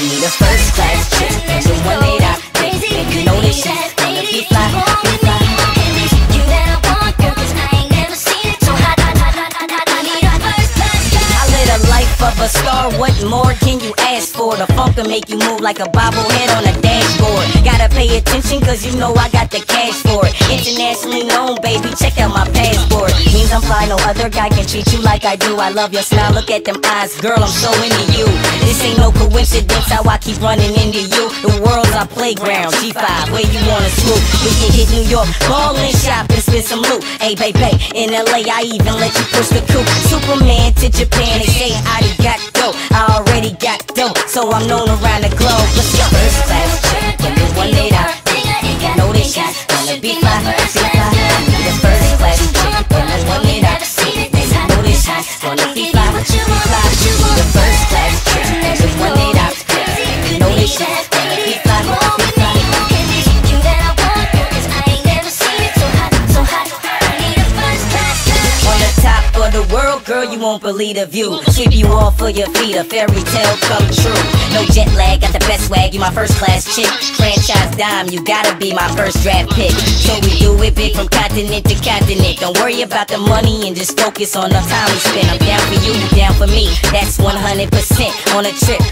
I need a first class chick, and the one that I pick. And you know that she's of a star, what more can you ask for? The funk can make you move like a bobblehead on a dashboard. Gotta pay attention, cause you know I got the cash for it. Internationally known, baby, check out my passport. Means I'm fly, no other guy can treat you like I do. I love your smile, look at them eyes, girl, I'm so into you. This ain't no coincidence how I keep running into you. The world's our playground, G5, where you wanna swoop. We can hit New York, ball and shop and spend some loot. Hey, baby, in LA, I even let you push the coupe. Superman to Japan, so I'm known around the globe. Let's go. First class chick, and the one I. Know that she's gonna be fly, be fly. The first class chick, one I know gonna be fly, be first class girl, you won't believe the view. Sweep you off for your feet, a fairy tale come true. No jet lag, got the best swag, you my first class chick. Franchise dime, you gotta be my first draft pick. So we do it big from continent to continent. Don't worry about the money and just focus on the time we spend. I'm down for you, you down for me. That's 100% on a trip.